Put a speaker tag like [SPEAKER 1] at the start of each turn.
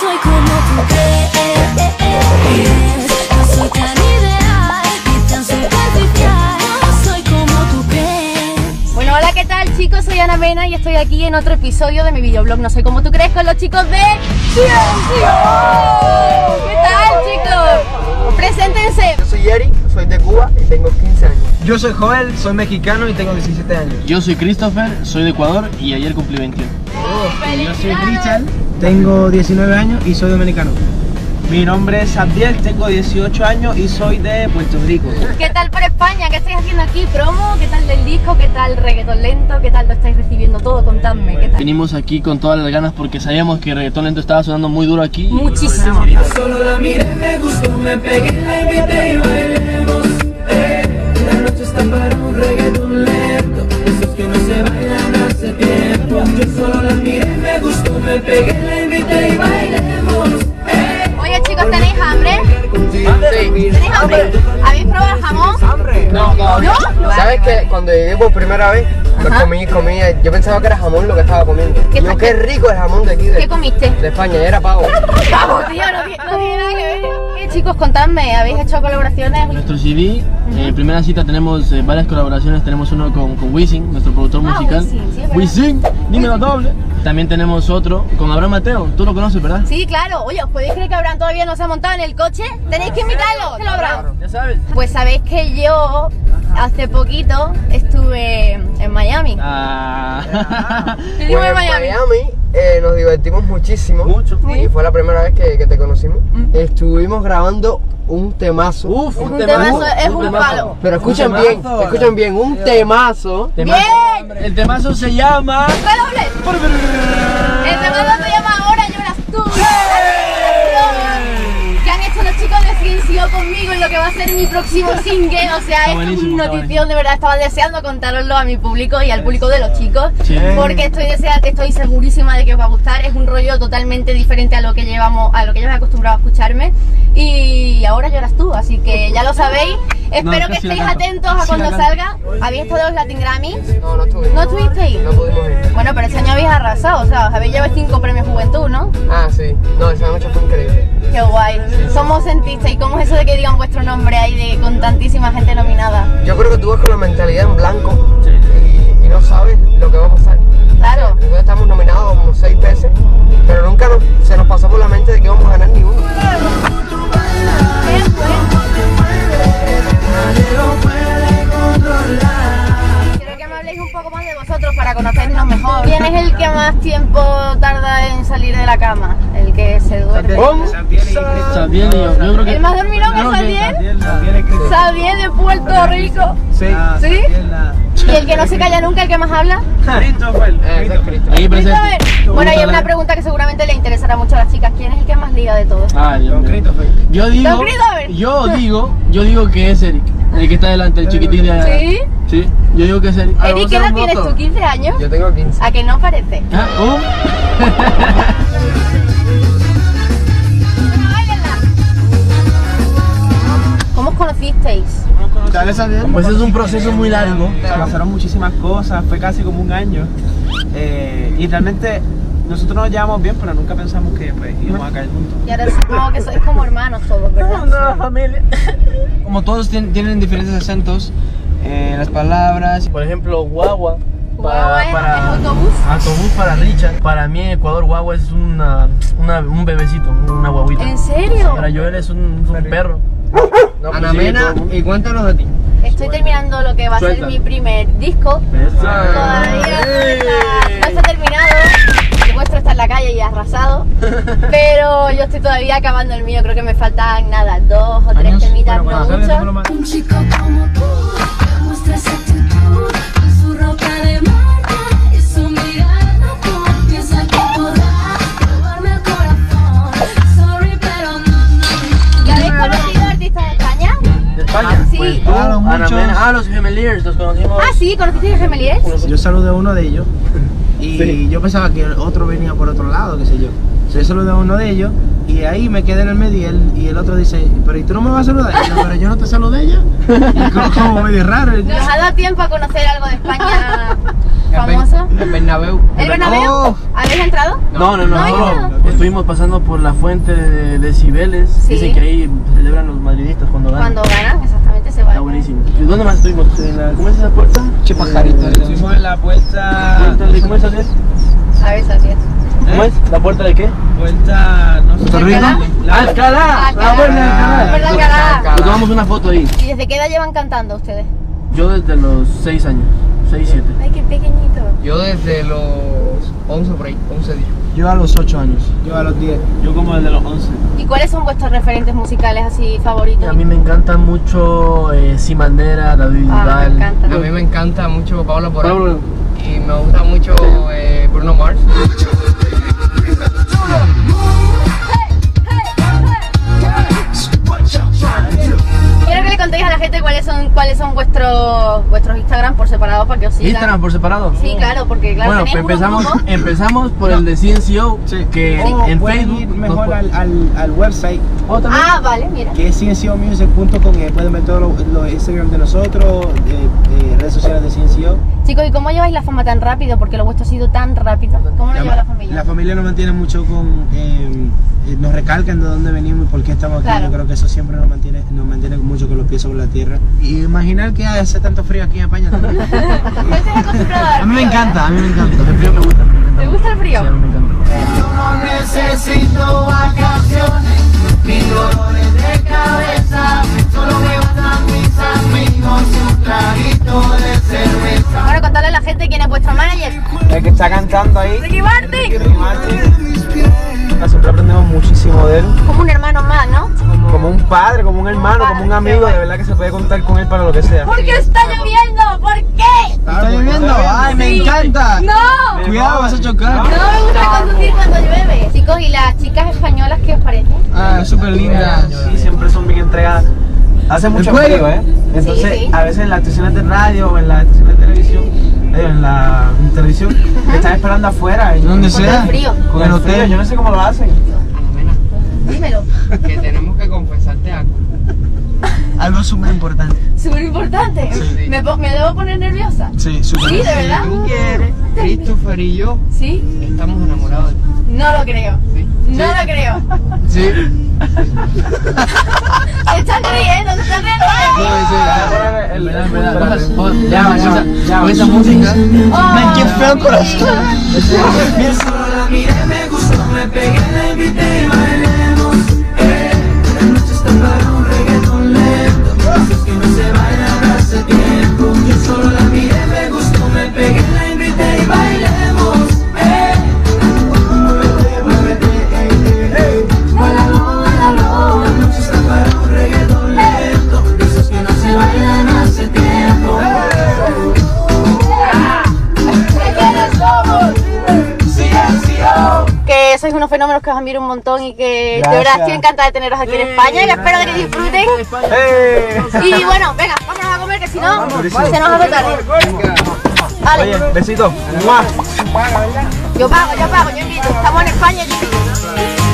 [SPEAKER 1] soy como tú crees. No soy tan ideal ni tan superficial. No soy como tú crees.
[SPEAKER 2] Bueno, hola, ¿qué tal chicos? Soy Ana Mena y estoy aquí en otro episodio de mi videoblog No sé cómo tú crees con los chicos de Ciencio. ¿Qué tal chicos? Preséntense.
[SPEAKER 3] Yo soy Yeri, soy de Cuba y tengo 15 años.
[SPEAKER 4] Yo soy Joel, soy mexicano y tengo 17 años.
[SPEAKER 5] Yo soy Christopher, soy de Ecuador y ayer cumplí 21.
[SPEAKER 4] Yo soy Richard, tengo 19 años y soy dominicano. Mi nombre es Abdiel, tengo 18 años y soy de Puerto Rico.
[SPEAKER 2] ¿Qué tal por España? ¿Qué estáis haciendo aquí? ¿Promo? ¿Qué tal del disco? ¿Qué tal reggaetón lento? ¿Qué tal lo estáis recibiendo todo? Contadme, ¿qué tal?
[SPEAKER 5] Vinimos aquí con todas las ganas porque sabíamos que el reggaetón lento estaba sonando muy duro aquí.
[SPEAKER 2] Muchísimo.
[SPEAKER 6] Solo la miré, me gustó, me pegué, la invité y bailemos. Eh, la noche está para un reggaetón lento, esos que no se bailan hace tiempo. Yo solo gustó, me pegué, la invité y bailemos.
[SPEAKER 2] Oye chicos, ¿tenéis hambre?
[SPEAKER 3] Sí.
[SPEAKER 2] ¿Tenéis hambre? ¿Habéis probado el jamón?
[SPEAKER 3] No, no,
[SPEAKER 2] ¿No?
[SPEAKER 3] ¿Sabes que cuando llegué por primera vez, lo comí, comí, yo pensaba que era jamón lo que estaba comiendo.
[SPEAKER 2] ¿Qué tal?
[SPEAKER 3] qué rico el jamón de aquí, de,
[SPEAKER 2] ¿Qué comiste?
[SPEAKER 3] de España, era pavo.
[SPEAKER 2] Vamos, tío, no no tiene nada que ver. Eh, chicos, contadme, ¿habéis hecho colaboraciones?
[SPEAKER 5] Nuestro CD, en primera cita tenemos eh, varias colaboraciones, tenemos uno con, con Wisin, nuestro productor
[SPEAKER 2] Ah,
[SPEAKER 5] musical.
[SPEAKER 2] Wisin, sí.
[SPEAKER 5] Wisin, dímelo doble. También tenemos otro con Abraham Mateo, tú lo conoces, ¿verdad?
[SPEAKER 2] Sí, claro. Oye, ¿os podéis creer que Abraham todavía no se ha montado en el coche? Tenéis que invitarlo. ¿Se lo Abraham?
[SPEAKER 5] Ya sabes.
[SPEAKER 2] Pues sabéis que yo hace poquito estuve en Miami.
[SPEAKER 5] Ah.
[SPEAKER 3] Pues
[SPEAKER 2] en Miami.
[SPEAKER 3] Eh, nos divertimos muchísimo.
[SPEAKER 4] Mucho.
[SPEAKER 3] Y fue la primera vez que, que te conocimos. Estuvimos grabando un temazo.
[SPEAKER 4] Uf,
[SPEAKER 2] Un temazo es un palo.
[SPEAKER 3] Pero escuchen
[SPEAKER 4] Un
[SPEAKER 3] bien, escuchen bien, un temazo.
[SPEAKER 2] ¡Bien!
[SPEAKER 5] El temazo se llama.
[SPEAKER 2] ¡Redoble! El temazo se llama Ahora lloras tú. Que han hecho los conmigo en lo que va a ser mi próximo single. O sea,
[SPEAKER 5] Está
[SPEAKER 2] es
[SPEAKER 5] está
[SPEAKER 2] notición, de verdad estaba deseando contároslo a mi público y al público de los chicos.
[SPEAKER 5] Sí.
[SPEAKER 2] Porque estoy deseando, estoy segurísima de que os va a gustar. Es un rollo totalmente diferente a lo que llevamos, a lo que llevas acostumbrado a escucharme. Y ahora lloras tú, así que ya lo sabéis. Espero que
[SPEAKER 5] casi la
[SPEAKER 2] estéis atentos a cuando salga. ¿Habéis estado en los Latin Grammys?
[SPEAKER 3] No, no estuvimos.
[SPEAKER 2] ¿No estuvisteis?
[SPEAKER 3] No pudimos ir.
[SPEAKER 2] Bueno, pero este año habéis arrasado, o sea, os habéis llevado cinco premios Juventud, ¿no?
[SPEAKER 3] Ah, sí. No, esa noche fue increíble.
[SPEAKER 2] Qué guay. ¿Cómo os sentisteis? ¿Cómo es eso de que digan vuestro nombre ahí de, con tantísima gente nominada?
[SPEAKER 3] Yo creo que tú vas con la mentalidad en blanco y, y no sabes lo que va a pasar.
[SPEAKER 2] Claro.
[SPEAKER 3] Nosotros estamos nominados como seis veces, pero nunca nos- se nos pasó por la mente de que íbamos a ganar ni uno.
[SPEAKER 2] Qué bueno. Quiero que me habléis un poco más de vosotros para conocernos mejor. ¿Quién es el que más tiempo tarda en salir de la cama? El que se duerme.
[SPEAKER 3] ¿Cómo?
[SPEAKER 5] Sabiel y yo. Yo creo que.
[SPEAKER 2] ¿El más dormilón es Sadiel? Sadiel de Puerto Rico.
[SPEAKER 4] Sí.
[SPEAKER 2] ¿Sí? ¿Y el que no se calla nunca, el que más habla?
[SPEAKER 4] Christopher.
[SPEAKER 3] Eh,
[SPEAKER 5] presente.
[SPEAKER 2] Bueno, y hay una pregunta que seguramente le interesará mucho a las chicas. ¿Quién es el que más liga de todos?
[SPEAKER 4] Christopher.
[SPEAKER 5] Yo digo, yo digo, yo digo que es Eric, el que está delante, el chiquitín de allá.
[SPEAKER 2] ¿Sí?
[SPEAKER 5] Sí, yo digo que es. Ah,
[SPEAKER 2] Eric,
[SPEAKER 5] ¿vamos
[SPEAKER 2] ¿qué edad tienes tú? ¿15 años?
[SPEAKER 3] Yo tengo 15.
[SPEAKER 2] ¿A que no parece?
[SPEAKER 5] Ah, ¿cómo?
[SPEAKER 2] ¿Cómo os conocisteis?
[SPEAKER 5] Pues es un proceso muy largo.
[SPEAKER 4] Pasaron muchísimas cosas, fue casi como un año. Eh, y realmente nosotros nos llevamos bien, pero nunca pensamos que pues, íbamos a caer juntos.
[SPEAKER 2] Y ahora supongo que sois como hermanos todos, ¿verdad?
[SPEAKER 4] familia. Como todos tien- tienen diferentes acentos eh, las palabras.
[SPEAKER 5] Por ejemplo, guagua.
[SPEAKER 2] Guagua es- es autobús.
[SPEAKER 5] autobús para Richard. Para mí en Ecuador guagua es una, una- un bebecito, una guaguita.
[SPEAKER 2] ¿En serio?
[SPEAKER 5] Para Joel es un, un perro.
[SPEAKER 3] No,
[SPEAKER 5] Ana
[SPEAKER 3] pues sí,
[SPEAKER 5] Mena,
[SPEAKER 4] y cuéntanos de ti.
[SPEAKER 2] Estoy terminando lo que va a ser mi primer disco. Todavía no está, no está terminado. El vuestro está en la calle y arrasado. Pero yo estoy todavía acabando el mío. Creo que me faltan nada, dos o tres temitas,
[SPEAKER 4] Bueno,
[SPEAKER 2] no mucho.
[SPEAKER 1] Un chico como tú que muestra esa actitud con su ropa de marca y su mirada no piensa que podrá robarme el corazón. Sorry, pero no, no.
[SPEAKER 2] ¿Ya habéis conocido artistas de España?
[SPEAKER 5] ¿De España?
[SPEAKER 2] Sí.
[SPEAKER 5] Pues,
[SPEAKER 4] Claro,
[SPEAKER 5] Ana
[SPEAKER 4] muchos.
[SPEAKER 5] Mena. Ah, los Gemeliers, los conocimos.
[SPEAKER 2] Ah, sí, ¿conocisteis a Gemeliers?
[SPEAKER 4] Yo saludé a uno de ellos y yo pensaba que el otro venía por otro lado, qué sé yo. So, yo saludé a uno de ellos y ahí me quedé en el medio y el, y el otro dice, pero ¿y tú no me vas a saludar? Y yo, pero yo no te saludé ya. Y como, como medio raro.
[SPEAKER 2] Nos ha dado tiempo a conocer algo de España famoso.
[SPEAKER 3] El Bernabéu.
[SPEAKER 2] ¿El Bernabéu?
[SPEAKER 3] Oh.
[SPEAKER 2] ¿Habéis entrado?
[SPEAKER 5] No, no, no,
[SPEAKER 2] No
[SPEAKER 5] estuvimos pasando por la fuente de, de Cibeles.
[SPEAKER 2] Sí.
[SPEAKER 5] Dicen que ahí celebran los madridistas cuando ganan.
[SPEAKER 2] Cuando ganan, exactamente, se va.
[SPEAKER 5] Está buenísimo. ¿Y dónde más estuvimos? ¿En la, ¿Cómo es esa puerta?
[SPEAKER 3] Che pajarito.
[SPEAKER 4] Estuvimos en la.
[SPEAKER 5] ¿Puerta de- ¿Cómo es Adrián?
[SPEAKER 2] A ver, así es.
[SPEAKER 5] ¿Cómo es? ¿La puerta de qué?
[SPEAKER 4] Vuelta. No sé.
[SPEAKER 5] ¡Alcalá!
[SPEAKER 2] Alcalá.
[SPEAKER 5] ¡La!
[SPEAKER 2] Puerta Alcalá.
[SPEAKER 5] Y tomamos una foto ahí.
[SPEAKER 2] ¿Y desde qué edad llevan cantando ustedes?
[SPEAKER 5] Yo desde los 6 años. 6, 7.
[SPEAKER 2] Ay, qué pequeñito.
[SPEAKER 3] Yo desde los 11 por ahí, 11 días.
[SPEAKER 4] Yo a los 8 años. Yo a los 10.
[SPEAKER 5] Yo como desde los 11.
[SPEAKER 2] ¿Y cuáles son vuestros referentes musicales así favoritos?
[SPEAKER 5] A mí me encanta mucho eh, Simandera, David
[SPEAKER 2] Ah, encanta.
[SPEAKER 3] A mí me encanta mucho Pablo Porán.
[SPEAKER 5] Pablo,
[SPEAKER 3] Y me gusta mucho eh, Bruno Mars.
[SPEAKER 2] Le contéis a la gente cuáles son cuáles son vuestros vuestros Instagram por separado para que os sigan.
[SPEAKER 5] Instagram por separado.
[SPEAKER 2] Sí, claro, porque claro,
[SPEAKER 5] bueno, pues empezamos, empezamos por el de CNCO, que en Facebook.
[SPEAKER 4] ir mejor al, al, al website
[SPEAKER 5] Oh, también.
[SPEAKER 2] Ah, vale, mira.
[SPEAKER 4] que es cncomusic.com y pueden ver todos los, los Instagram de nosotros, redes sociales de CNCO.
[SPEAKER 2] Chicos, ¿y cómo lleváis la fama tan rápido? Porque lo vuestro ha sido tan rápido. ¿Cómo lo lleva la familia?
[SPEAKER 4] La familia nos mantiene mucho con. eh, eh, nos recalcan de dónde venimos y por qué estamos aquí.
[SPEAKER 2] Claro.
[SPEAKER 4] Yo creo que eso siempre nos mantiene, nos mantiene mucho con los pies sobre la tierra. Y imaginar que hace tanto frío aquí en España también.
[SPEAKER 2] ¿Estás acostumbrado al
[SPEAKER 4] a mí me
[SPEAKER 2] frío,
[SPEAKER 4] encanta, a mí me encanta.
[SPEAKER 5] El frío me gusta. me encanta.
[SPEAKER 2] ¿Te gusta el frío?
[SPEAKER 5] Sí, a mí me encanta.
[SPEAKER 6] No necesito vacaciones, ni dolores de cabeza. Solo me bastan mis amigos y un traguito de cerveza.
[SPEAKER 2] Bueno, contadle a la gente quién es vuestro manager.
[SPEAKER 4] El que está cantando ahí.
[SPEAKER 2] Ricky Martin.
[SPEAKER 4] Siempre aprendemos muchísimo de él.
[SPEAKER 2] Como un hermano más, ¿no?
[SPEAKER 4] Como un padre, como un hermano, como un amigo. De verdad que se puede contar con él para lo que sea.
[SPEAKER 2] ¿Por qué está lloviendo? ¿Por qué?
[SPEAKER 4] ¿Está lloviendo? ¡Ay, me encanta!
[SPEAKER 2] ¡No!
[SPEAKER 4] Cuidado, vas a chocar.
[SPEAKER 2] No me gusta conducir cuando llueve. Chicos, ¿y las chicas españolas qué os parecen?
[SPEAKER 4] Ah, súper linda.
[SPEAKER 7] Sí, siempre son bien entregadas. Hace mucho frío, ¿eh? Entonces,
[SPEAKER 2] Sí, sí.
[SPEAKER 7] a veces en las estaciones de radio o en las estaciones de televisión, eh, en la televisión, te están esperando afuera. y-
[SPEAKER 4] Donde
[SPEAKER 2] Con
[SPEAKER 4] sea.
[SPEAKER 2] el frío.
[SPEAKER 7] Con el frío,
[SPEAKER 4] hotel.
[SPEAKER 7] yo no sé cómo lo hacen.
[SPEAKER 2] Dímelo.
[SPEAKER 3] Que tenemos que confesarte algo.
[SPEAKER 4] Algo súper importante.
[SPEAKER 2] Súper importante.
[SPEAKER 3] Sí.
[SPEAKER 2] ¿Me, ¿Me debo poner nerviosa?
[SPEAKER 4] Sí, súper
[SPEAKER 2] Sí, de verdad.
[SPEAKER 3] Si tú quieres, Christopher y yo
[SPEAKER 2] ¿Sí?
[SPEAKER 3] estamos enamorados de ti.
[SPEAKER 2] No lo creo.
[SPEAKER 3] Sí.
[SPEAKER 2] No lo creo.
[SPEAKER 3] Sí.
[SPEAKER 2] Te estás riendo, te estás riendo.
[SPEAKER 7] El-
[SPEAKER 5] Verdad,
[SPEAKER 7] el-
[SPEAKER 5] verdad.
[SPEAKER 7] el- Ya,
[SPEAKER 5] Ya, esa-
[SPEAKER 7] ya.
[SPEAKER 5] con esa música.
[SPEAKER 2] Oh,
[SPEAKER 4] qué feo el corazón.
[SPEAKER 6] Solo la miré, me gustó, me pegué, la invité y.
[SPEAKER 2] unos fenómenos que os admiro un montón y que de
[SPEAKER 4] Gracias.
[SPEAKER 2] verdad estoy encantada de teneros aquí en España y que espero que disfruten.
[SPEAKER 7] ¡Eh!
[SPEAKER 2] Y bueno, venga, vámonos a comer que si no se nos hace tarde.
[SPEAKER 7] Oye,
[SPEAKER 2] Vale,
[SPEAKER 7] besito. ¡Mua!
[SPEAKER 2] yo pago, yo pago, yo invito. Estamos en España, yo invito.